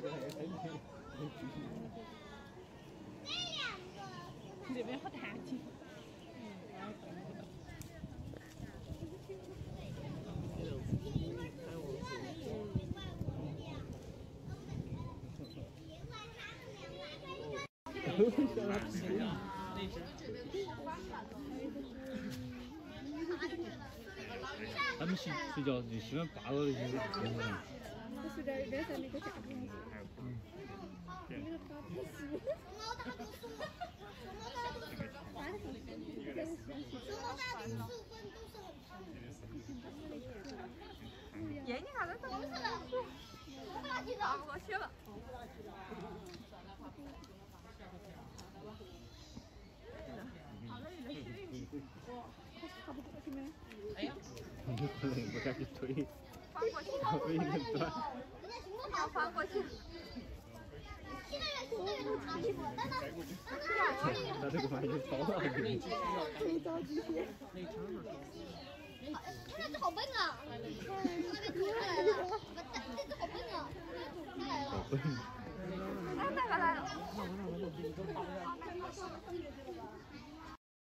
这个还还还还继续。边好弹琴。他们睡睡觉就喜欢扒着那些东西。上。我睡在边上那个架子上。那个打不死。猫打不死，猫打不死，打得很死，真是。猫打不死，分都是很胖的。眼睛看着都是的，我不拿去差不多行了。好了，有点水。差不多行了。哎呀，不能不敢去推， 翻过去，推很短。人家行动要翻过去。现在人现在人都差不多，但是但是他这个玩意超大的。最早这些。他这好笨啊！那边坐下来了，我这这好笨啊！坐下来了。好笨。哎，来了来了。